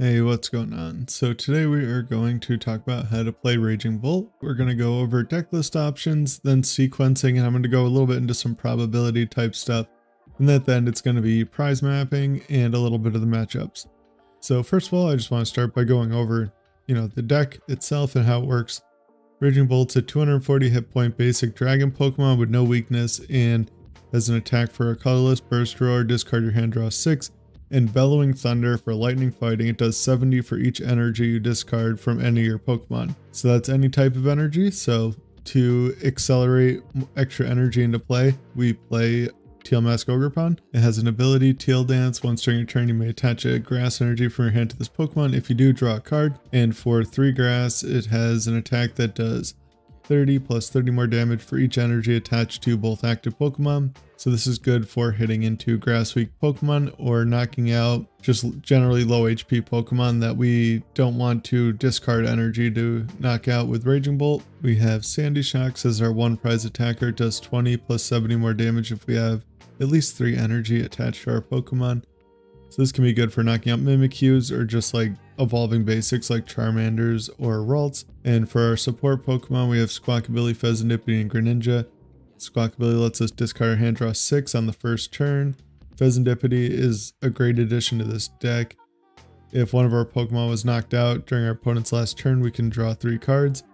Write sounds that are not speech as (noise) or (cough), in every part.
Hey, what's going on? So today we are going to talk about how to play Raging Bolt. We're going to go over deck list options, then sequencing, and I'm going to go a little bit into some probability type stuff. And then at the end, it's going to be prize mapping and a little bit of the matchups. So first of all, I just want to start by going over, you know, the deck itself and how it works. Raging Bolt's a 240 hit point basic dragon Pokemon with no weakness and has an attack for a colorless burst roar, discard your hand, draw 6, and Bellowing Thunder for lightning fighting, it does 70 for each energy you discard from any of your Pokemon. So that's any type of energy. So to accelerate extra energy into play, we play Teal Mask Ogerpon. It has an ability, Teal Dance. Once during your turn, you may attach a grass energy from your hand to this Pokemon. If you do, draw a card. And for 3 grass, it has an attack that does 30 plus 30 more damage for each energy attached to both active Pokemon. So this is good for hitting into grass weak Pokemon or knocking out just generally low HP Pokemon that we don't want to discard energy to knock out with Raging Bolt. We have Sandy Shocks as our one prize attacker, does 20 plus 70 more damage if we have at least 3 energy attached to our Pokemon. So this can be good for knocking out Mimikyus or just like evolving basics like Charmanders or Ralts. And for our support Pokemon, we have Squawkabilly, Fezandipiti, and Greninja. Squawkabilly lets us discard our hand draw 6 on the first turn. Fezandipiti is a great addition to this deck. If one of our Pokemon was knocked out during our opponent's last turn, we can draw 3 cards.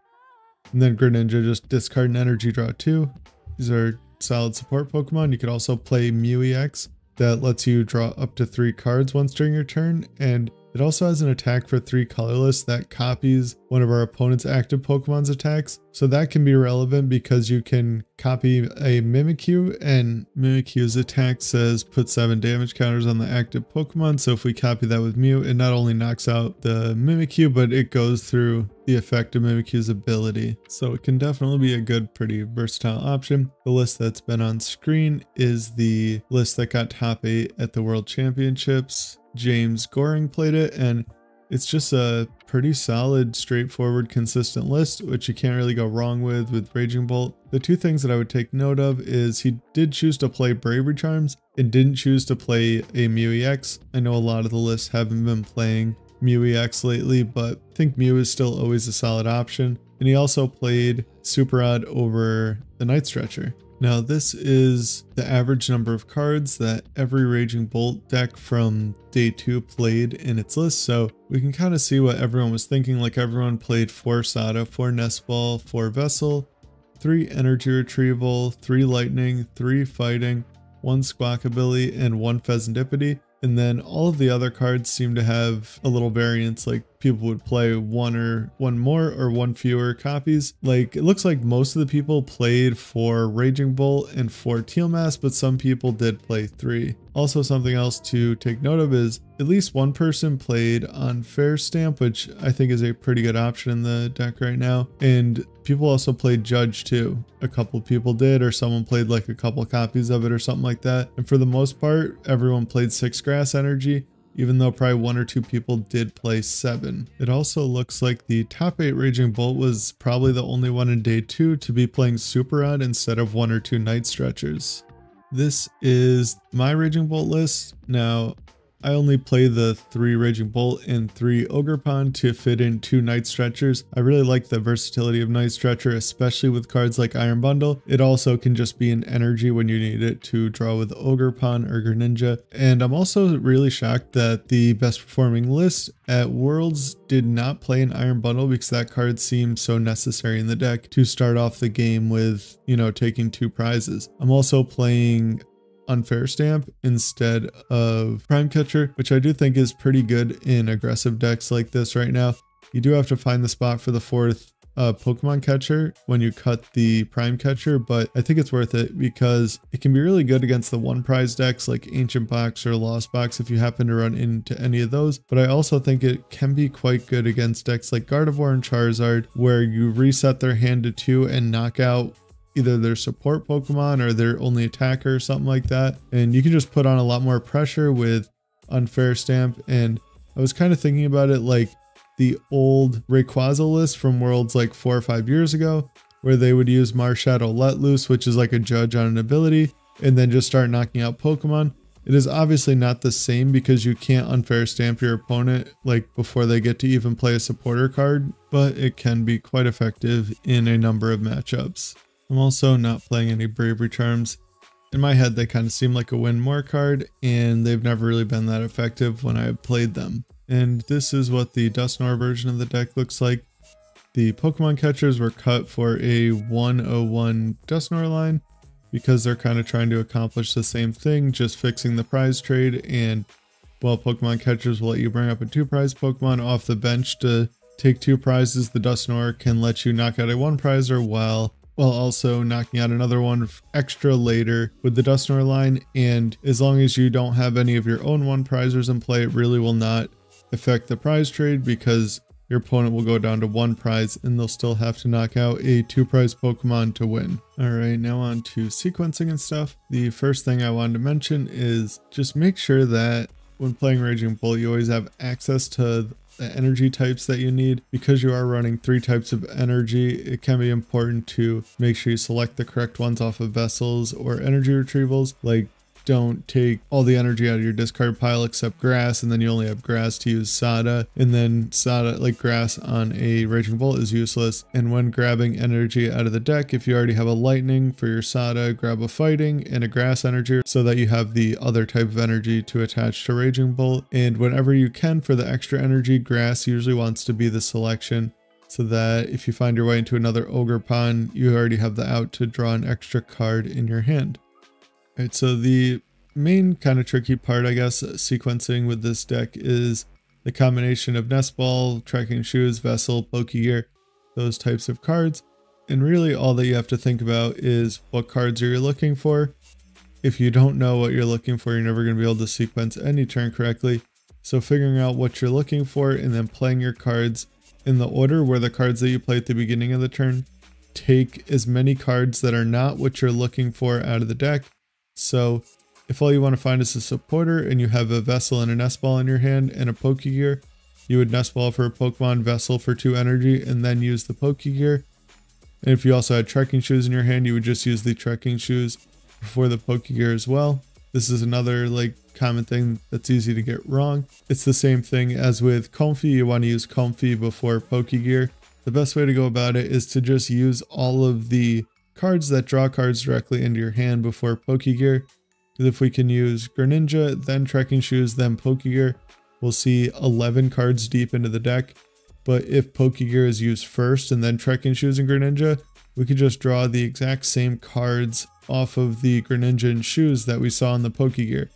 And then Greninja just discard an energy draw 2. These are solid support Pokemon. You could also play Mew EX that lets you draw up to three cards once during your turn, and it also has an attack for three colorless that copies one of our opponent's active Pokemon's attacks. So that can be relevant because you can copy a Mimikyu and Mimikyu's attack says put 7 damage counters on the active Pokemon. So if we copy that with Mew, it not only knocks out the Mimikyu, but it goes through the effect of Mimikyu's ability. So it can definitely be a good, pretty versatile option. The list that's been on screen is the list that got top 8 at the World Championships. James Goring played it and it's just a pretty solid, straightforward, consistent list, which you can't really go wrong with with Raging Bolt. The two things that I would take note of is he did choose to play Bravery Charms and didn't choose to play a Mew EX. I know a lot of the lists haven't been playing Mew EX lately, but I think Mew is still always a solid option. And he also played Super Rod over the Night Stretcher. Now this is the average number of cards that every Raging Bolt deck from day 2 played in its list, so we can kind of see what everyone was thinking, like everyone played 4 Sada, 4 Nest Ball, 4 Vessel, 3 Energy Retrieval, 3 Lightning, 3 Fighting, 1 Squawkabilly, and 1 Fezandipiti. And then all of the other cards seem to have a little variance, like people would play one or one more or one fewer copies. Like it looks like most of the people played for Raging Bolt and for Teal Mask, but some people did play three. Also something else to take note of is at least one person played Unfair Stamp, which I think is a pretty good option in the deck right now. And people also played Judge too. A couple people did, or someone played like a couple copies of it or something like that. And for the most part, everyone played Six Grass Energy even though probably one or two people did play 7. It also looks like the top 8 Raging Bolt was probably the only one in day 2 to be playing Super Rod instead of one or two Night Stretchers. This is my Raging Bolt list. Now, I only play the three Raging Bolt and three Ogerpon to fit in two Night Stretchers. I really like the versatility of Night Stretcher, especially with cards like Iron Bundle. It also can just be an energy when you need it to draw with Ogerpon or Greninja. And I'm also really shocked that the best performing list at Worlds did not play an Iron Bundle because that card seemed so necessary in the deck to start off the game with, you know, taking two prizes. I'm also playing unfair stamp instead of prime catcher, which I do think is pretty good in aggressive decks like this right now. You do have to find the spot for the fourth uh, Pokemon catcher when you cut the prime catcher, but I think it's worth it because it can be really good against the one prize decks like Ancient Box or Lost Box if you happen to run into any of those. But I also think it can be quite good against decks like Gardevoir and Charizard where you reset their hand to two and knock out either their support Pokemon or their only attacker or something like that. And you can just put on a lot more pressure with Unfair Stamp. And I was kind of thinking about it like the old Rayquaza list from Worlds like four or five years ago, where they would use Marshadow Let Loose, which is like a judge on an ability, and then just start knocking out Pokemon. It is obviously not the same because you can't unfair stamp your opponent like before they get to even play a supporter card, but it can be quite effective in a number of matchups. I'm also not playing any Bravery Charms. In my head, they kind of seem like a win more card, and they've never really been that effective when I've played them. And this is what the Dusknoir version of the deck looks like. The Pokemon catchers were cut for a 101 Dusknoir line because they're kind of trying to accomplish the same thing, just fixing the prize trade. And while Pokemon catchers will let you bring up a two prize Pokemon off the bench to take two prizes, the Dusknoir can let you knock out a one prizer while while also knocking out another one extra later with the Dusknoir line. And as long as you don't have any of your own one prizers in play, it really will not affect the prize trade because your opponent will go down to one prize and they'll still have to knock out a two prize Pokemon to win. Alright, now on to sequencing and stuff. The first thing I wanted to mention is just make sure that when playing Raging Bolt, you always have access to the energy types that you need. Because you are running three types of energy, it can be important to make sure you select the correct ones off of vessels or energy retrievals. Like don't take all the energy out of your discard pile except grass and then you only have grass to use Sada and then Sada like grass on a Raging Bolt is useless and when grabbing energy out of the deck if you already have a lightning for your Sada grab a fighting and a grass energy so that you have the other type of energy to attach to Raging Bolt and whenever you can for the extra energy grass usually wants to be the selection so that if you find your way into another Ogerpon, you already have the out to draw an extra card in your hand. Alright, so the main kind of tricky part, I guess, uh, sequencing with this deck is the combination of Nest Ball, Trekking Shoes, Vessel, Pokegear, those types of cards. And really all that you have to think about is what cards are you looking for. If you don't know what you're looking for, you're never going to be able to sequence any turn correctly. So figuring out what you're looking for and then playing your cards in the order where the cards that you play at the beginning of the turn take as many cards that are not what you're looking for out of the deck so if all you want to find is a supporter and you have a vessel and a nest ball in your hand and a Pokegear, you would nest ball for a Pokemon vessel for two energy and then use the Pokegear. And if you also had trekking shoes in your hand, you would just use the trekking shoes before the Pokegear as well. This is another like common thing that's easy to get wrong. It's the same thing as with Comfy. You want to use Comfy before Pokegear. The best way to go about it is to just use all of the cards that draw cards directly into your hand before Pokegear. If we can use Greninja, then Trekking Shoes, then Pokegear, we'll see 11 cards deep into the deck. But if Pokegear is used first and then Trekking Shoes and Greninja, we could just draw the exact same cards off of the Greninja and Shoes that we saw in the Pokegear.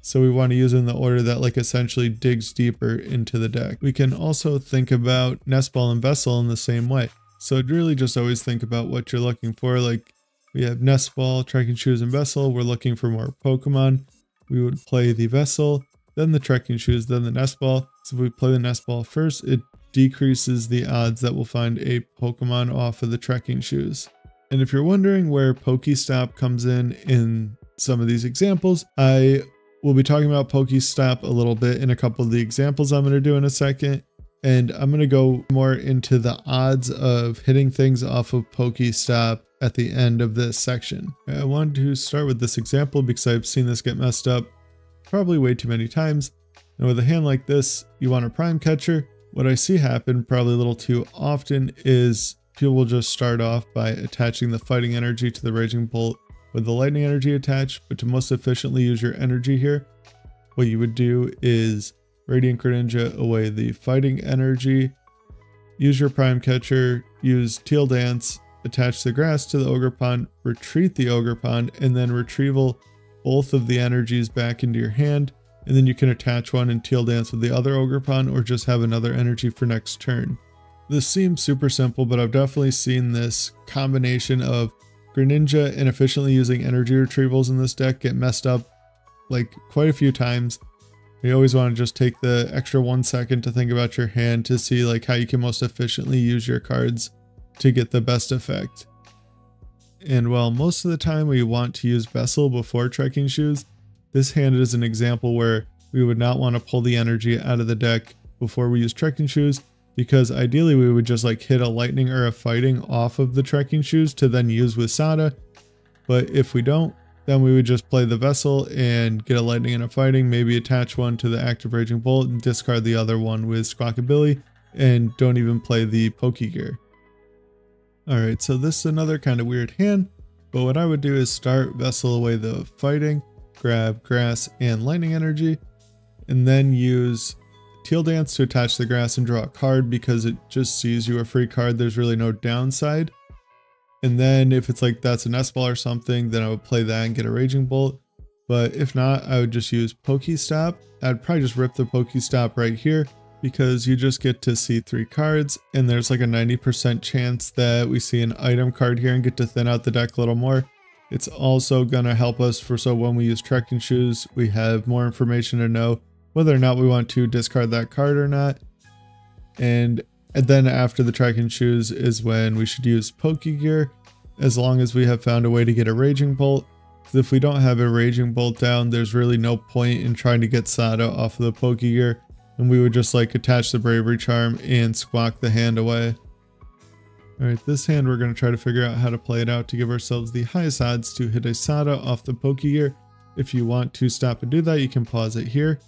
So we want to use in the order that like essentially digs deeper into the deck. We can also think about Nestball and Vessel in the same way. So I'd really just always think about what you're looking for. Like we have Nest Ball, Trekking Shoes, and Vessel. We're looking for more Pokemon. We would play the Vessel, then the Trekking Shoes, then the Nest Ball. So if we play the Nest Ball first, it decreases the odds that we'll find a Pokemon off of the Trekking Shoes. And if you're wondering where Pokestop comes in in some of these examples, I will be talking about Pokestop a little bit in a couple of the examples I'm going to do in a second and I'm going to go more into the odds of hitting things off of Pokestop at the end of this section. I wanted to start with this example because I've seen this get messed up probably way too many times. And with a hand like this, you want a prime catcher. What I see happen probably a little too often is people will just start off by attaching the fighting energy to the raging bolt with the lightning energy attached, but to most efficiently use your energy here, what you would do is Radiant Greninja away the fighting energy. Use your Prime Catcher, use Teal Dance, attach the grass to the Ogerpon, retreat the Ogerpon, and then retrieval both of the energies back into your hand. And then you can attach one and Teal Dance with the other Ogerpon or just have another energy for next turn. This seems super simple, but I've definitely seen this combination of Greninja inefficiently using energy retrievals in this deck get messed up like quite a few times you always want to just take the extra one second to think about your hand to see like how you can most efficiently use your cards to get the best effect. And while most of the time we want to use Vessel before Trekking Shoes, this hand is an example where we would not want to pull the energy out of the deck before we use Trekking Shoes because ideally we would just like hit a Lightning or a Fighting off of the Trekking Shoes to then use with Sada. But if we don't, then we would just play the vessel and get a lightning and a fighting, maybe attach one to the active raging bolt and discard the other one with squawkabilly and don't even play the Pokegear. Alright, so this is another kind of weird hand, but what I would do is start vessel away the fighting, grab grass and lightning energy, and then use Teal Dance to attach the grass and draw a card because it just sees you a free card. There's really no downside. And then if it's like that's a Nest Ball or something, then I would play that and get a Raging Bolt. But if not, I would just use Pokestop. I'd probably just rip the Pokestop right here because you just get to see three cards and there's like a 90% chance that we see an item card here and get to thin out the deck a little more. It's also going to help us for so when we use trekking shoes, we have more information to know whether or not we want to discard that card or not. And, and then after the trekking shoes is when we should use Pokegear as long as we have found a way to get a Raging Bolt. Because if we don't have a Raging Bolt down, there's really no point in trying to get Sada off of the Pokegear. And we would just like attach the Bravery Charm and squawk the hand away. Alright, this hand we're going to try to figure out how to play it out to give ourselves the highest odds to hit a Sada off the Pokegear. If you want to stop and do that, you can pause it here.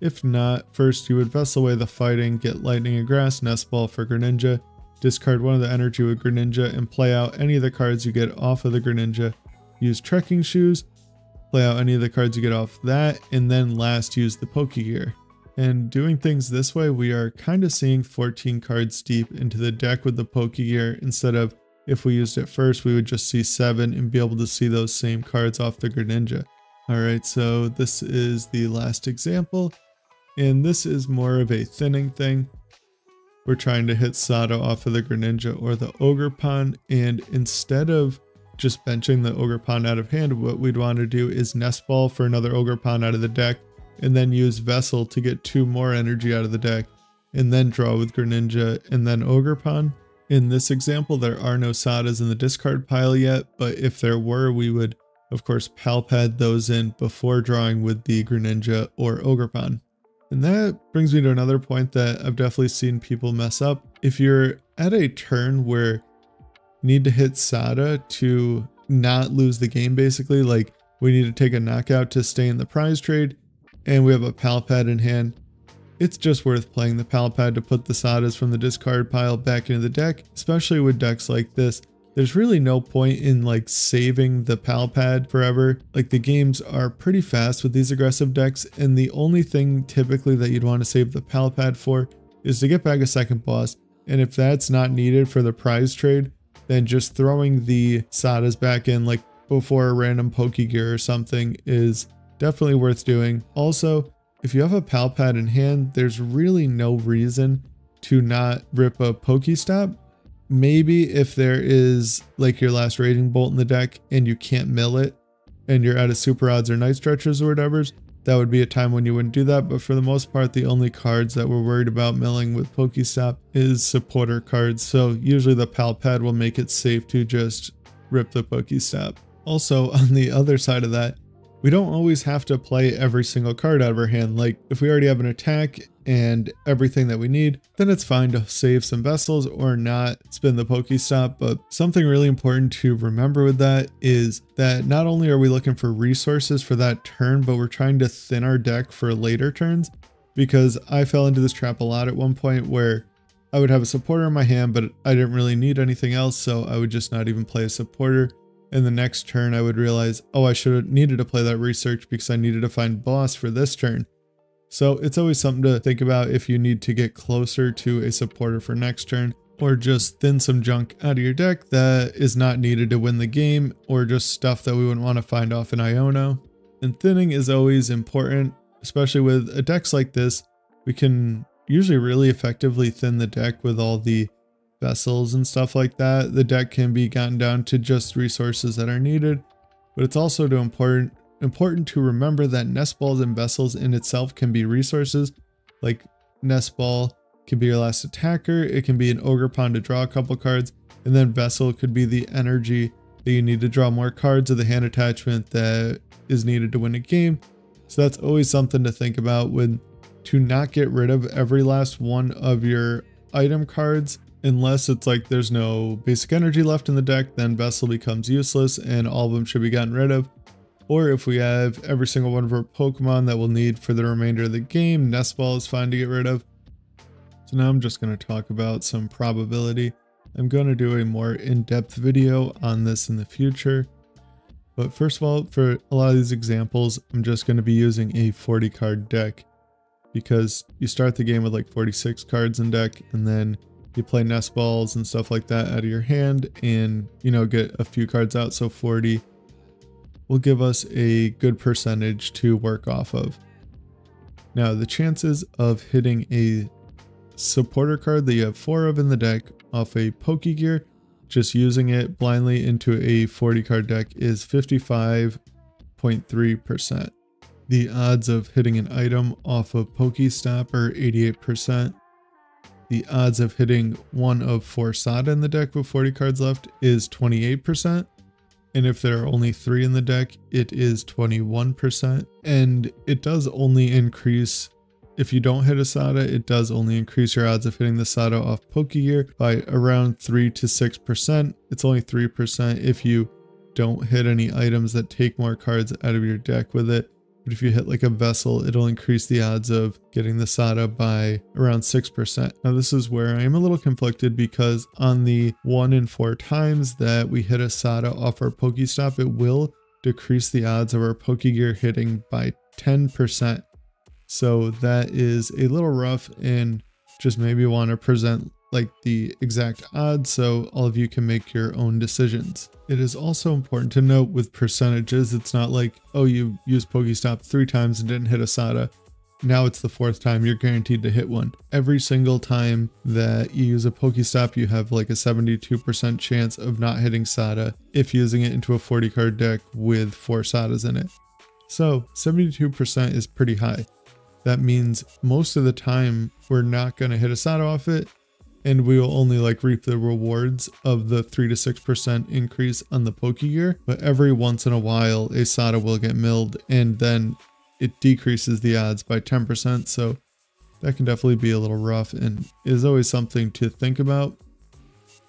If not, first you would vessel away the fighting, get lightning and grass, nest ball for Greninja, discard one of the energy with Greninja, and play out any of the cards you get off of the Greninja. Use trekking shoes, play out any of the cards you get off that, and then last use the Pokegear. And doing things this way, we are kind of seeing 14 cards deep into the deck with the Pokegear instead of if we used it first, we would just see 7 and be able to see those same cards off the Greninja. Alright, so this is the last example, and this is more of a thinning thing. We're trying to hit Sada off of the Greninja or the Ogerpon, and instead of just benching the Ogerpon out of hand, what we'd want to do is Nest Ball for another Ogerpon out of the deck, and then use Vessel to get two more energy out of the deck, and then draw with Greninja and then Ogerpon. In this example, there are no Sadas in the discard pile yet, but if there were, we would, of course, Pal Pad those in before drawing with the Greninja or Ogerpon. And that brings me to another point that I've definitely seen people mess up. If you're at a turn where you need to hit Sada to not lose the game, basically, like we need to take a knockout to stay in the prize trade, and we have a pal pad in hand, it's just worth playing the pal pad to put the Sadas from the discard pile back into the deck, especially with decks like this. There's really no point in like saving the pal pad forever. Like the games are pretty fast with these aggressive decks and the only thing typically that you'd want to save the pal pad for is to get back a second boss. And if that's not needed for the prize trade, then just throwing the Sadas back in like before a random Pokegear or something is definitely worth doing. Also, if you have a pal pad in hand, there's really no reason to not rip a Pokestop. Maybe if there is like your last Raging Bolt in the deck and you can't mill it and you're out of super rods or night stretchers or whatever, that would be a time when you wouldn't do that. But for the most part, the only cards that we're worried about milling with Pokestop is supporter cards. So usually the pal pad will make it safe to just rip the Pokestop. Also, (laughs) on the other side of that, we don't always have to play every single card out of our hand. Like if we already have an attack and everything that we need, then it's fine to save some vessels or not spin the Pokestop. But something really important to remember with that is that not only are we looking for resources for that turn, but we're trying to thin our deck for later turns because I fell into this trap a lot at one point where I would have a supporter in my hand, but I didn't really need anything else. So I would just not even play a supporter in the next turn I would realize, oh, I should have needed to play that research because I needed to find boss for this turn. So it's always something to think about if you need to get closer to a supporter for next turn or just thin some junk out of your deck that is not needed to win the game or just stuff that we wouldn't want to find off in Iono. And thinning is always important, especially with a decks like this. We can usually really effectively thin the deck with all the vessels and stuff like that, the deck can be gotten down to just resources that are needed. But it's also important important to remember that nest balls and vessels in itself can be resources. Like nest ball can be your last attacker, it can be an Ogerpon to draw a couple cards, and then vessel could be the energy that you need to draw more cards or the hand attachment that is needed to win a game. So that's always something to think about when to not get rid of every last one of your item cards unless it's like there's no basic energy left in the deck, then Vessel becomes useless and all of them should be gotten rid of. Or if we have every single one of our Pokemon that we'll need for the remainder of the game, Nest Ball is fine to get rid of. So now I'm just going to talk about some probability. I'm going to do a more in-depth video on this in the future. But first of all, for a lot of these examples, I'm just going to be using a 40 card deck because you start the game with like 46 cards in deck and then you play nest balls and stuff like that out of your hand and you know get a few cards out so 40 will give us a good percentage to work off of now the chances of hitting a supporter card that you have four of in the deck off a Pokegear just using it blindly into a 40 card deck is 55.3%. The odds of hitting an item off of Pokestop are 88%. The odds of hitting one of four Sada in the deck with 40 cards left is 28%. And if there are only three in the deck, it is 21%. And it does only increase, if you don't hit a Sada, it does only increase your odds of hitting the Sada off Pokegear by around 3 to 6%. It's only 3% if you don't hit any items that take more cards out of your deck with it. But if you hit like a vessel, it'll increase the odds of getting the Sada by around 6%. Now this is where I am a little conflicted because on the 1 in 4 times that we hit a Sada off our Pokestop, it will decrease the odds of our Pokegear hitting by 10%. So that is a little rough and just maybe want to present like the exact odds so all of you can make your own decisions. It is also important to note with percentages, it's not like, oh, you used Pokestop three times and didn't hit a Sada. Now it's the fourth time you're guaranteed to hit one. Every single time that you use a Pokestop, you have like a 72% chance of not hitting Sada if using it into a 40 card deck with four Sadas in it. So 72% is pretty high. That means most of the time we're not going to hit a Sada off it and we will only like reap the rewards of the 3 to 6% increase on the Pokegear. But every once in a while, a Sada will get milled and then it decreases the odds by 10%. So that can definitely be a little rough and is always something to think about.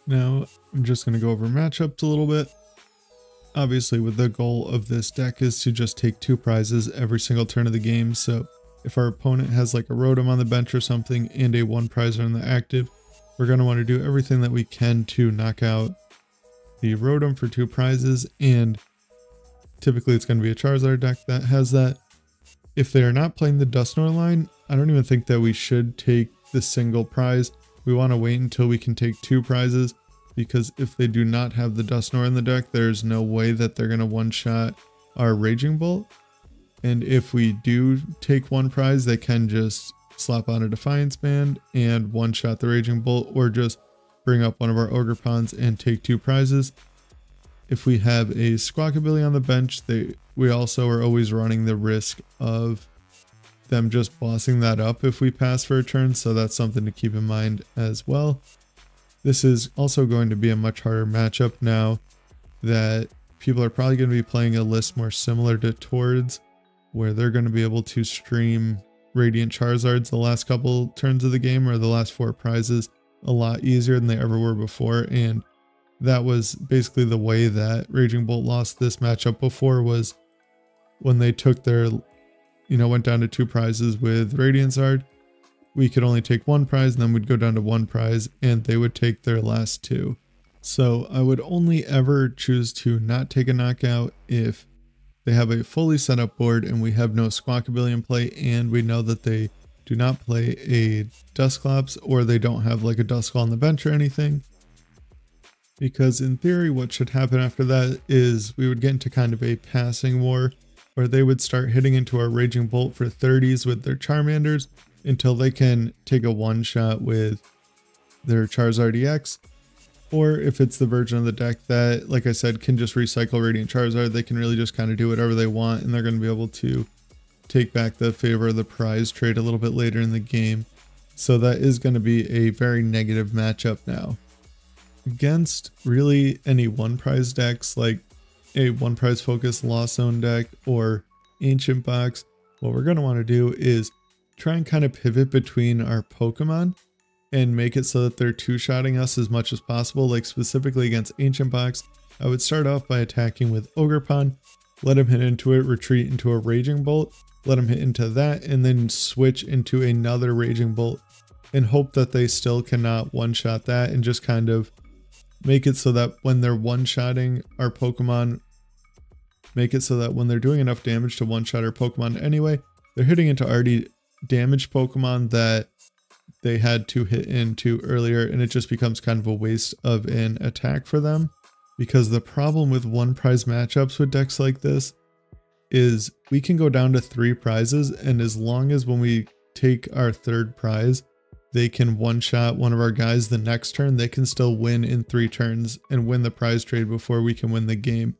Now, I'm just going to go over matchups a little bit. Obviously, with the goal of this deck is to just take two prizes every single turn of the game. So if our opponent has like a Rotom on the bench or something and a one prizer on the active, we're going to want to do everything that we can to knock out the Rotom for two prizes, and typically it's going to be a Charizard deck that has that. If they are not playing the Dusknoir line, I don't even think that we should take the single prize. We want to wait until we can take two prizes, because if they do not have the Dusknoir in the deck, there's no way that they're going to one-shot our Raging Bolt. And if we do take one prize, they can just slap on a Defiance Band and one-shot the Raging Bolt, or just bring up one of our Ogerpons and take two prizes. If we have a Squawkabilly on the bench, they we also are always running the risk of them just bossing that up if we pass for a turn, so that's something to keep in mind as well. This is also going to be a much harder matchup now that people are probably going to be playing a list more similar to Torrents, where they're going to be able to stream Radiant Charizards the last couple turns of the game or the last four prizes a lot easier than they ever were before. And that was basically the way that Raging Bolt lost this matchup before was when they took their, you know, went down to two prizes with Radiant Zard. We could only take one prize and then we'd go down to one prize and they would take their last two. So I would only ever choose to not take a knockout if they have a fully set up board and we have no Squawkabilly in play and we know that they do not play a Dusclops or they don't have like a Duskull on the bench or anything. Because in theory what should happen after that is we would get into kind of a passing war where they would start hitting into our Raging Bolt for 30s with their Charmanders until they can take a one shot with their Charizard EX or if it's the version of the deck that, like I said, can just recycle Radiant Charizard, they can really just kind of do whatever they want and they're going to be able to take back the favor of the prize trade a little bit later in the game. So that is going to be a very negative matchup now. Against really any one prize decks like a one prize focus Lost Zone deck or Ancient Box, what we're going to want to do is try and kind of pivot between our Pokemon and make it so that they're two-shotting us as much as possible, like specifically against Ancient Box, I would start off by attacking with Ogerpon, let him hit into it, retreat into a Raging Bolt, let him hit into that, and then switch into another Raging Bolt and hope that they still cannot one-shot that and just kind of make it so that when they're one-shotting our Pokemon, make it so that when they're doing enough damage to one-shot our Pokemon anyway, they're hitting into already damaged Pokemon that they had to hit into earlier and it just becomes kind of a waste of an attack for them. Because the problem with one prize matchups with decks like this is we can go down to three prizes and as long as when we take our third prize, they can one shot one of our guys the next turn, they can still win in three turns and win the prize trade before we can win the game.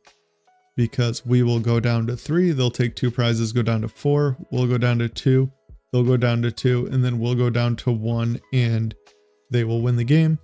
Because we will go down to three, they'll take two prizes, go down to four, we'll go down to two, they'll go down to two, and then we'll go down to one and they will win the game.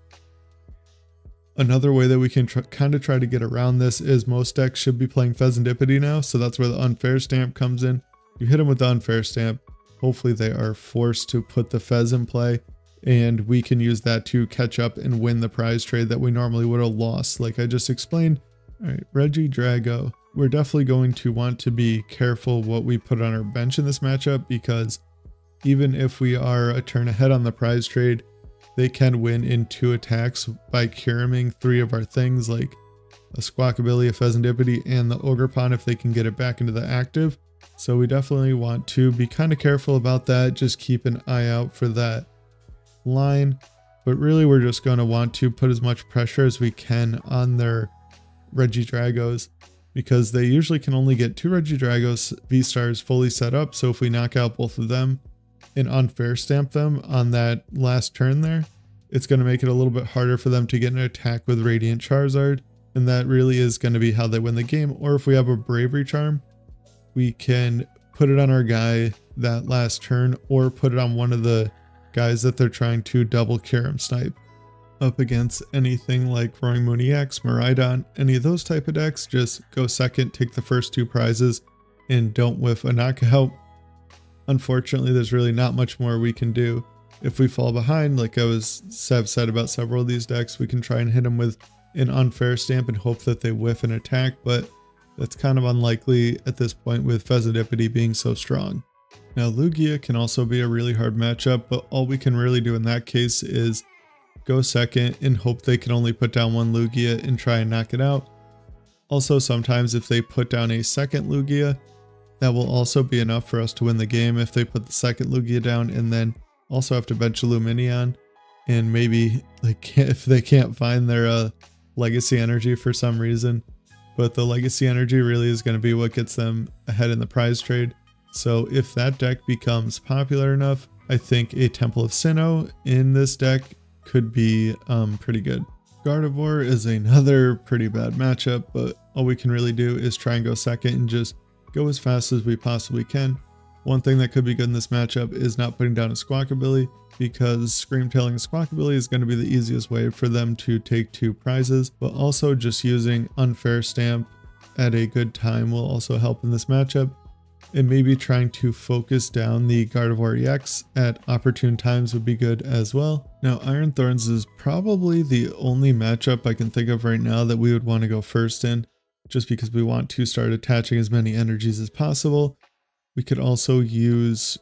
Another way that we can kind of try to get around this is most decks should be playing Fezandipiti now, so that's where the unfair stamp comes in. You hit them with the unfair stamp, hopefully they are forced to put the Fez in play, and we can use that to catch up and win the prize trade that we normally would have lost, like I just explained. Alright, Regidrago. We're definitely going to want to be careful what we put on our bench in this matchup because even if we are a turn ahead on the prize trade, they can win in two attacks by Kyureming three of our things like a Squawkabilly, a Fezandipiti, and the Ogerpon if they can get it back into the active. So we definitely want to be kind of careful about that. Just keep an eye out for that line. But really we're just going to want to put as much pressure as we can on their Regidragos because they usually can only get two Regidragos V-Stars fully set up. So if we knock out both of them, and unfair stamp them on that last turn there, it's going to make it a little bit harder for them to get an attack with Radiant Charizard. And that really is going to be how they win the game. Or if we have a Bravery Charm, we can put it on our guy that last turn or put it on one of the guys that they're trying to double Kyurem snipe. Up against anything like Roaring Moon EX, Miraidon, any of those type of decks, just go second, take the first two prizes, and don't whiff a knockout unfortunately, there's really not much more we can do. If we fall behind, like I was Sev said about several of these decks, we can try and hit them with an unfair stamp and hope that they whiff an attack, but that's kind of unlikely at this point with Fezandipiti being so strong. Now Lugia can also be a really hard matchup, but all we can really do in that case is go second and hope they can only put down one Lugia and try and knock it out. Also sometimes if they put down a second Lugia, that will also be enough for us to win the game if they put the second Lugia down and then also have to bench Lumineon. And maybe like (laughs) if they can't find their uh, legacy energy for some reason. But the legacy energy really is going to be what gets them ahead in the prize trade. So if that deck becomes popular enough, I think a Temple of Sinnoh in this deck could be um, pretty good. Gardevoir is another pretty bad matchup, but all we can really do is try and go second and just go as fast as we possibly can. One thing that could be good in this matchup is not putting down a Squawkabilly because Screamtailing a Squawkabilly is going to be the easiest way for them to take two prizes, but also just using Unfair Stamp at a good time will also help in this matchup. And maybe trying to focus down the Gardevoir EX at opportune times would be good as well. Now Iron Thorns is probably the only matchup I can think of right now that we would want to go first in just because we want to start attaching as many energies as possible. We could also use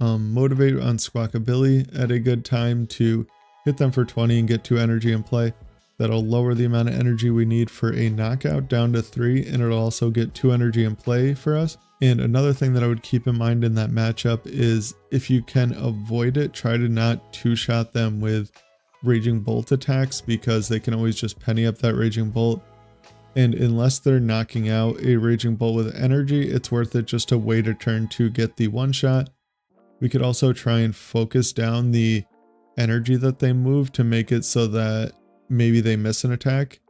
um, Motivate on Squawkabilly at a good time to hit them for 20 and get 2 energy in play. That'll lower the amount of energy we need for a knockout down to 3 and it'll also get 2 energy in play for us. And another thing that I would keep in mind in that matchup is if you can avoid it, try to not two-shot them with Raging Bolt attacks because they can always just penny up that Raging Bolt and unless they're knocking out a Raging Bolt with energy, it's worth it just to wait a turn to get the one shot. We could also try and focus down the energy that they move to make it so that maybe they miss an attack.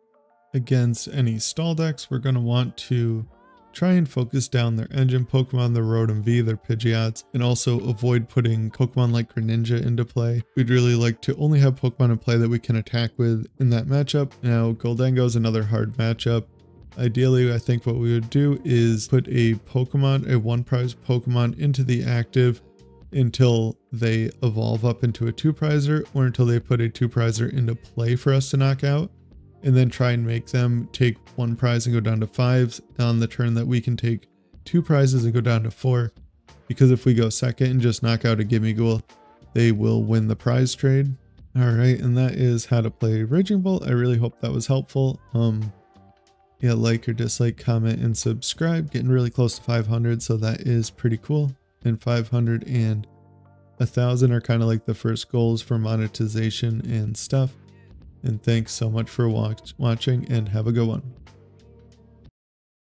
Against any stall decks, we're going to want to Try and focus down their engine Pokemon, their Rotom V, their Pidgeots, and also avoid putting Pokemon like Greninja into play. We'd really like to only have Pokemon in play that we can attack with in that matchup. Now, Gholdengo is another hard matchup. Ideally, I think what we would do is put a Pokemon, a one prize Pokemon into the active, until they evolve up into a two prizer or until they put a two prizer into play for us to knock out and then try and make them take one prize and go down to fives. On the turn that we can take two prizes and go down to four. Because if we go second and just knock out a Gimmighoul they will win the prize trade. All right and that is how to play raging bolt i really hope that was helpful. Um yeah like or dislike comment and subscribe. Getting really close to 500 so that is pretty cool. And 500 and a thousand are kind of like the first goals for monetization and stuff and thanks so much for watch watching and have a good one